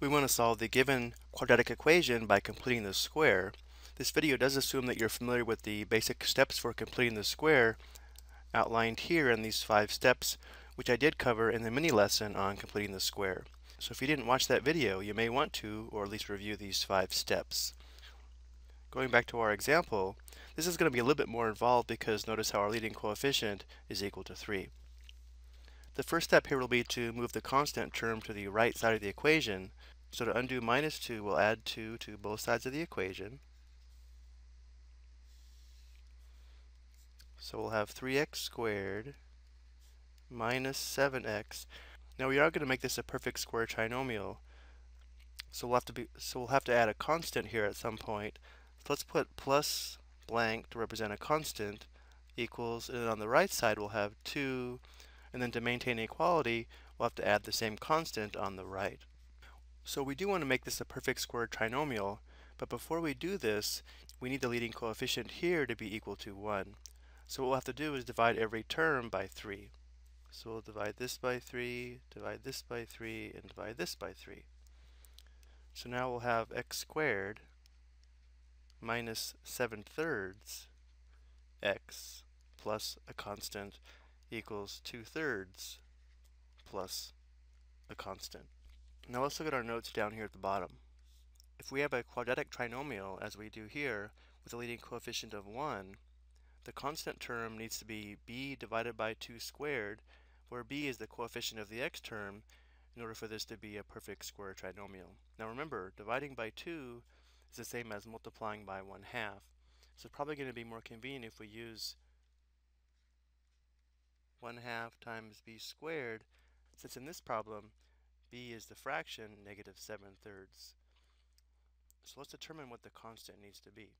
We want to solve the given quadratic equation by completing the square. This video does assume that you're familiar with the basic steps for completing the square outlined here in these five steps, which I did cover in the mini lesson on completing the square. So if you didn't watch that video, you may want to, or at least review these five steps. Going back to our example, this is going to be a little bit more involved because notice how our leading coefficient is equal to 3. The first step here will be to move the constant term to the right side of the equation. So to undo minus 2, we'll add 2 to both sides of the equation. So we'll have 3x squared minus 7x. Now we are going to make this a perfect square trinomial. So we'll have to be so we'll have to add a constant here at some point. So let's put plus blank to represent a constant equals and then on the right side we'll have 2 and then to maintain equality, we'll have to add the same constant on the right. So we do want to make this a perfect square trinomial, but before we do this, we need the leading coefficient here to be equal to 1. So what we'll have to do is divide every term by 3. So we'll divide this by 3, divide this by 3, and divide this by 3. So now we'll have x squared minus 7 thirds x plus a constant equals 2 thirds plus a constant. Now let's look at our notes down here at the bottom. If we have a quadratic trinomial, as we do here, with a leading coefficient of 1, the constant term needs to be b divided by 2 squared, where b is the coefficient of the x term, in order for this to be a perfect square trinomial. Now remember, dividing by 2 is the same as multiplying by 1 half. So it's probably going to be more convenient if we use 1 half times b squared, since in this problem b is the fraction negative 7 thirds. So let's determine what the constant needs to be.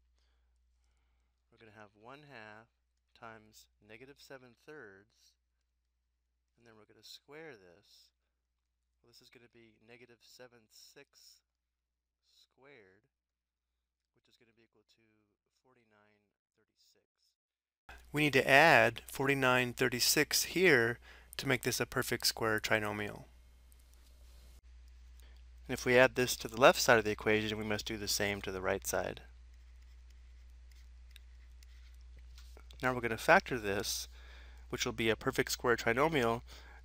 We're going to have 1 half times negative 7 thirds, and then we're going to square this. Well, this is going to be negative 7 sixths squared, which is going to be equal to 49 we need to add 4936 here to make this a perfect square trinomial. And if we add this to the left side of the equation, we must do the same to the right side. Now we're going to factor this, which will be a perfect square trinomial,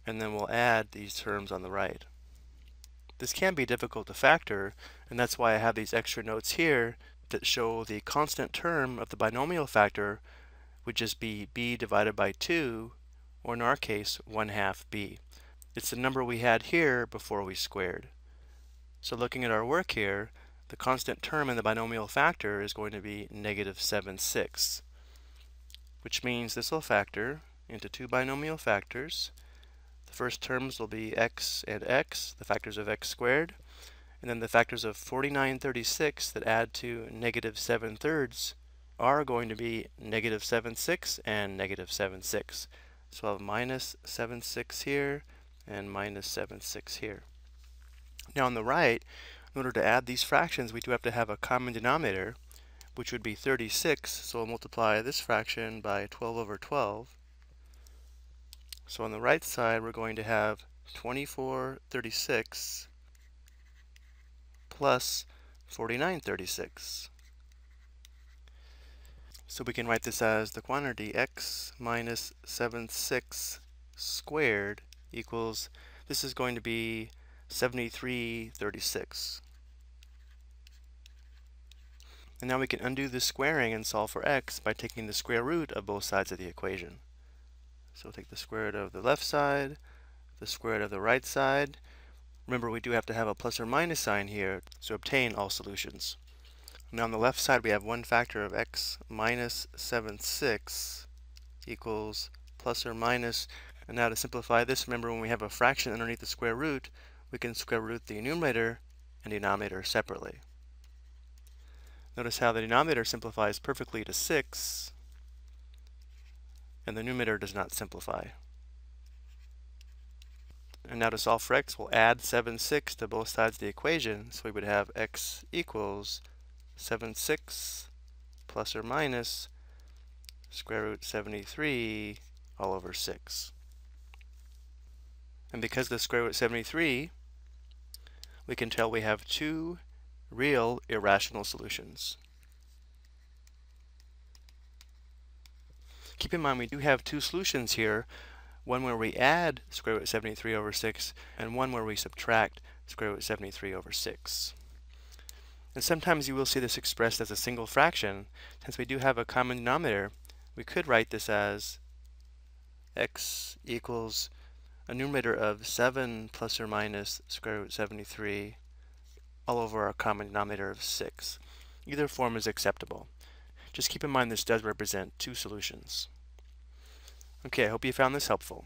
and then we'll add these terms on the right. This can be difficult to factor, and that's why I have these extra notes here that show the constant term of the binomial factor would just be b divided by 2, or in our case, 1 half b. It's the number we had here before we squared. So looking at our work here, the constant term in the binomial factor is going to be negative 7 sixths, which means this will factor into two binomial factors. The first terms will be x and x, the factors of x squared, and then the factors of 49 36 that add to negative 7 thirds are going to be negative 7, 6 and negative 7, 6. So I'll have minus 7, 6 here and minus 7, 6 here. Now on the right, in order to add these fractions, we do have to have a common denominator, which would be 36. So we'll multiply this fraction by 12 over 12. So on the right side, we're going to have 24 36 plus 49 36. So we can write this as the quantity x minus 7 6 squared equals, this is going to be 7336. And now we can undo the squaring and solve for x by taking the square root of both sides of the equation. So we'll take the square root of the left side, the square root of the right side. Remember we do have to have a plus or minus sign here to obtain all solutions. Now on the left side we have one factor of x minus 7 6 equals plus or minus. And now to simplify this, remember when we have a fraction underneath the square root, we can square root the numerator and denominator separately. Notice how the denominator simplifies perfectly to 6, and the numerator does not simplify. And now to solve for x, we'll add 7 6 to both sides of the equation, so we would have x equals 7 6 plus or minus square root 73 all over 6. And because the square root 73, we can tell we have two real irrational solutions. Keep in mind we do have two solutions here, one where we add square root 73 over 6 and one where we subtract square root 73 over 6. And sometimes you will see this expressed as a single fraction. Since we do have a common denominator, we could write this as x equals a numerator of 7 plus or minus square root 73 all over our common denominator of 6. Either form is acceptable. Just keep in mind this does represent two solutions. Okay, I hope you found this helpful.